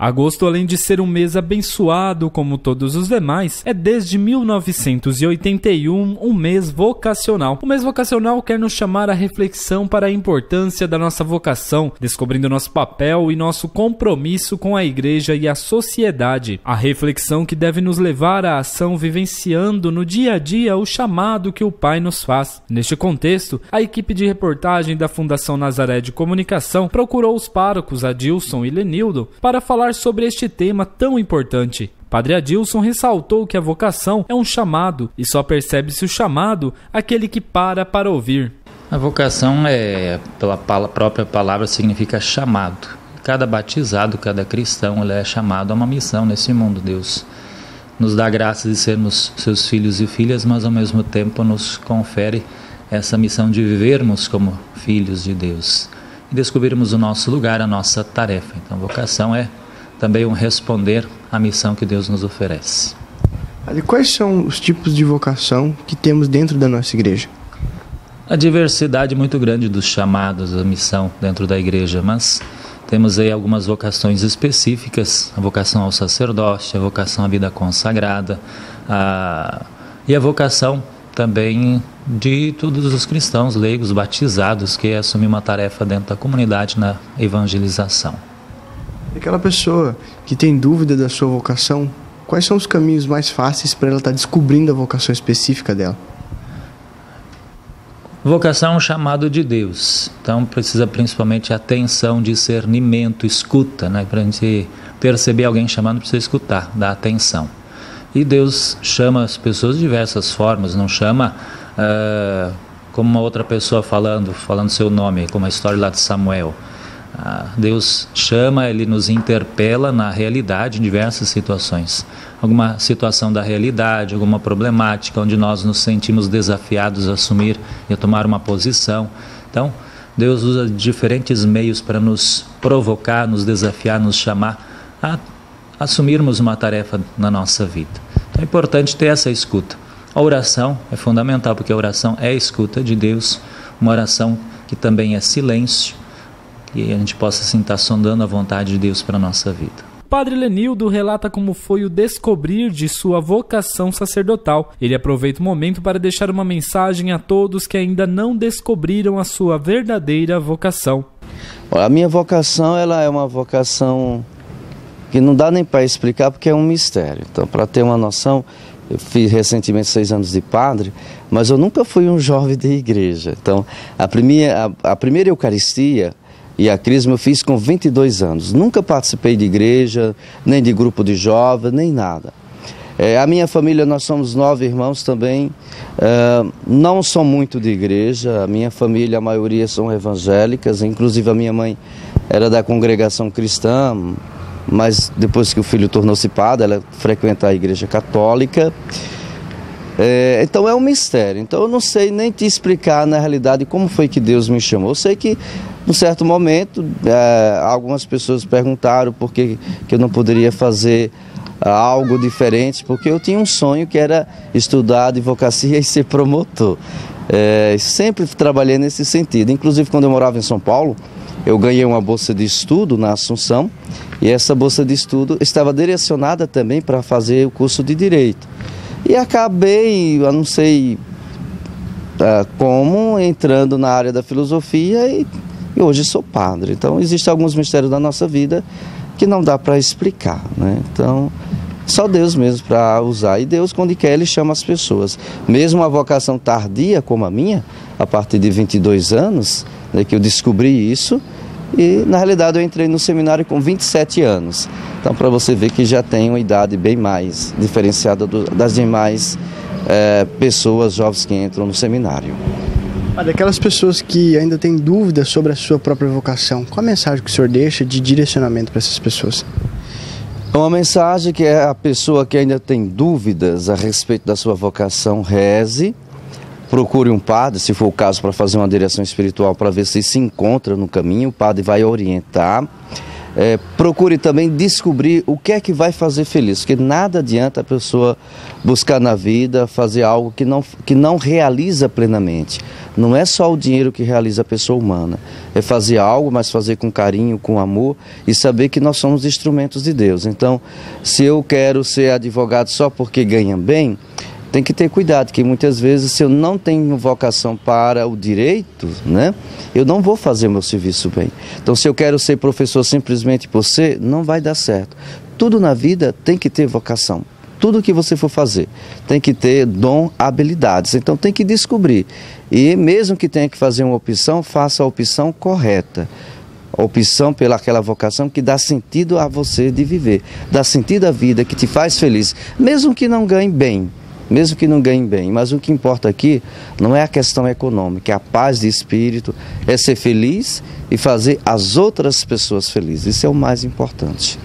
Agosto, além de ser um mês abençoado como todos os demais, é desde 1981 um mês vocacional. O mês vocacional quer nos chamar à reflexão para a importância da nossa vocação, descobrindo nosso papel e nosso compromisso com a igreja e a sociedade. A reflexão que deve nos levar à ação vivenciando no dia a dia o chamado que o Pai nos faz. Neste contexto, a equipe de reportagem da Fundação Nazaré de Comunicação procurou os párocos Adilson e Lenildo para falar falar sobre este tema tão importante. Padre Adilson ressaltou que a vocação é um chamado e só percebe-se o chamado aquele que para para ouvir. A vocação é, pela própria palavra, significa chamado. Cada batizado, cada cristão, ele é chamado a uma missão nesse mundo. Deus nos dá graça de sermos seus filhos e filhas, mas ao mesmo tempo nos confere essa missão de vivermos como filhos de Deus e descobrirmos o nosso lugar, a nossa tarefa. Então, vocação é também um responder à missão que Deus nos oferece. Ali, quais são os tipos de vocação que temos dentro da nossa igreja? A diversidade muito grande dos chamados à missão dentro da igreja, mas temos aí algumas vocações específicas, a vocação ao sacerdócio, a vocação à vida consagrada, a... e a vocação também de todos os cristãos leigos batizados que assumem uma tarefa dentro da comunidade na evangelização. Aquela pessoa que tem dúvida da sua vocação, quais são os caminhos mais fáceis para ela estar tá descobrindo a vocação específica dela? Vocação é um chamado de Deus, então precisa principalmente atenção, discernimento, escuta, né? Para a gente perceber alguém chamando, precisa escutar, dar atenção. E Deus chama as pessoas de diversas formas, não chama uh, como uma outra pessoa falando, falando seu nome, como a história lá de Samuel. Ah, Deus chama, Ele nos interpela na realidade em diversas situações. Alguma situação da realidade, alguma problemática onde nós nos sentimos desafiados a assumir e a tomar uma posição. Então, Deus usa diferentes meios para nos provocar, nos desafiar, nos chamar a assumirmos uma tarefa na nossa vida. Então é importante ter essa escuta. A oração é fundamental, porque a oração é a escuta de Deus, uma oração que também é silêncio, e a gente possa assim estar sondando a vontade de Deus para a nossa vida. Padre Lenildo relata como foi o descobrir de sua vocação sacerdotal. Ele aproveita o momento para deixar uma mensagem a todos que ainda não descobriram a sua verdadeira vocação. A minha vocação ela é uma vocação que não dá nem para explicar porque é um mistério. Então, para ter uma noção, eu fiz recentemente seis anos de padre, mas eu nunca fui um jovem de igreja. Então, a primeira, a, a primeira Eucaristia e a Crisma eu fiz com 22 anos. Nunca participei de igreja, nem de grupo de jovens, nem nada. É, a minha família, nós somos nove irmãos também, é, não são muito de igreja, a minha família, a maioria são evangélicas, inclusive a minha mãe era da congregação cristã, mas depois que o filho tornou-se padre, ela frequenta a igreja católica. É, então é um mistério. Então eu não sei nem te explicar na realidade como foi que Deus me chamou. Eu sei que num certo momento, é, algumas pessoas perguntaram por que, que eu não poderia fazer ah, algo diferente, porque eu tinha um sonho que era estudar advocacia e ser promotor. É, sempre trabalhei nesse sentido. Inclusive, quando eu morava em São Paulo, eu ganhei uma bolsa de estudo na Assunção e essa bolsa de estudo estava direcionada também para fazer o curso de Direito. E acabei, eu não sei uh, como, entrando na área da filosofia e e hoje sou padre. Então, existem alguns mistérios da nossa vida que não dá para explicar, né? Então, só Deus mesmo para usar. E Deus, quando quer, Ele chama as pessoas. Mesmo uma vocação tardia como a minha, a partir de 22 anos, né, que eu descobri isso, e na realidade eu entrei no seminário com 27 anos. Então, para você ver que já tem uma idade bem mais diferenciada do, das demais é, pessoas jovens que entram no seminário. Daquelas pessoas que ainda têm dúvidas sobre a sua própria vocação, qual a mensagem que o senhor deixa de direcionamento para essas pessoas? Uma mensagem que é a pessoa que ainda tem dúvidas a respeito da sua vocação, reze, procure um padre, se for o caso, para fazer uma direção espiritual, para ver se se encontra no caminho, o padre vai orientar. É, procure também descobrir o que é que vai fazer feliz, porque nada adianta a pessoa buscar na vida fazer algo que não, que não realiza plenamente. Não é só o dinheiro que realiza a pessoa humana, é fazer algo, mas fazer com carinho, com amor e saber que nós somos instrumentos de Deus. Então, se eu quero ser advogado só porque ganha bem, tem que ter cuidado, que muitas vezes se eu não tenho vocação para o direito, né, eu não vou fazer meu serviço bem. Então, se eu quero ser professor simplesmente por ser, não vai dar certo. Tudo na vida tem que ter vocação. Tudo que você for fazer tem que ter dom, habilidades. Então, tem que descobrir. E mesmo que tenha que fazer uma opção, faça a opção correta opção pela aquela vocação que dá sentido a você de viver, dá sentido à vida, que te faz feliz, mesmo que não ganhe bem, mesmo que não ganhe bem. Mas o que importa aqui não é a questão econômica, é a paz de espírito, é ser feliz e fazer as outras pessoas felizes. Isso é o mais importante.